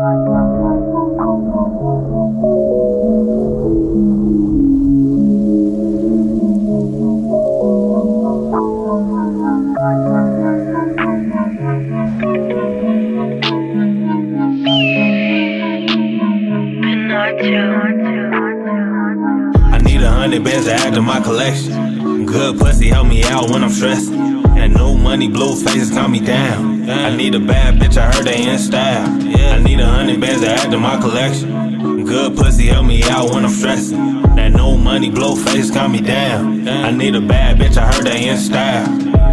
I need a hundred bands to add to my collection. Good pussy help me out when I'm stressed. And no money, blue faces calm me down. I need a bad bitch, I heard they in style. I need a hundred bands to add to my collection. Good pussy help me out when I'm stressing. That no money, blow face calm me down. I need a bad bitch, I heard they in style.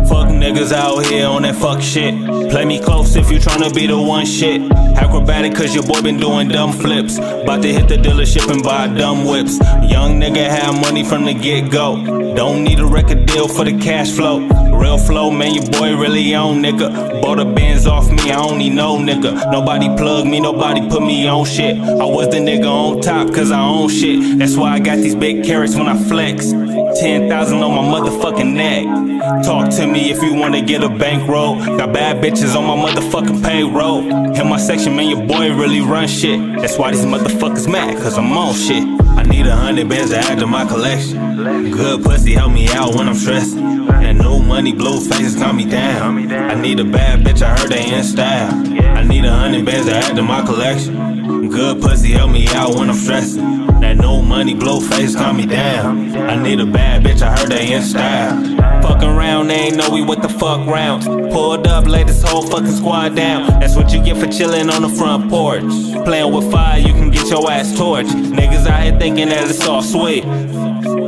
Fuck niggas out here on that fuck shit. Play me close if you tryna be the one shit. Acrobatic cause your boy been doing dumb flips. About to hit the dealership and buy dumb whips. Young nigga have money from the get go. Don't need a record deal for the cash flow. Real flow, man, your boy really on, nigga. Bought a Benz off me, I don't need no nigga. Nobody plug me, nobody put me on shit. I was the nigga on top cause I own shit. That's why I got these big carats when I flex. 10,000 on my motherfucking neck. Talk to me if you wanna get a bankroll. Got bad bitches on my motherfucking payroll. In my section, man, your boy really run shit. That's why these motherfuckers mad, cause I'm on shit. I need a hundred bands to add to my collection. Good pussy help me out when I'm stressed. And no money, blue faces calm me down. I need a bad bitch, I heard they in style. I need a hundred bands to add to my collection. Good pussy help me out when I'm stressed. That no money, blow face calm me down. I need a bad bitch, I heard they in style. They ain't know we what the fuck rounds. Pulled up, laid this whole fucking squad down. That's what you get for chilling on the front porch. Playing with fire, you can get your ass torched. Niggas out here thinking that it's all sweet.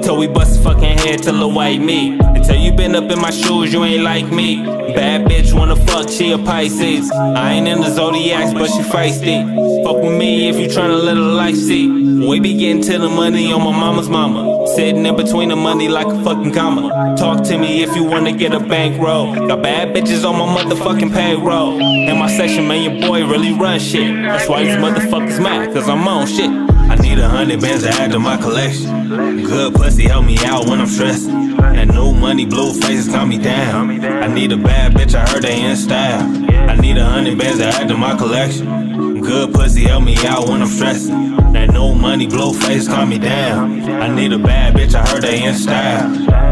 Till we bust fucking head till the white meat. Until you been up in my shoes, you ain't like me. Bad bitch wanna fuck, she a Pisces. I ain't in the zodiacs, but she feisty. Fuck with me if you tryna let her life see. We be getting to the money on my mama's mama. Sitting in between the money like a fucking comma. Talk to me if you wanna get a bankroll. Got bad bitches on my motherfucking payroll. In my section, man, your boy really run shit. That's why these motherfuckers mad, cause I'm on shit. I need a hundred bands to add to my collection. Good pussy help me out when I'm stressed. And no money, blue faces calm me down. I need a bad bitch, I heard they in style. I need a hundred bands to add to my collection. Good pussy help me out when I'm stressed. That no money, blow face calm me down. I need a bad bitch, I heard they in style.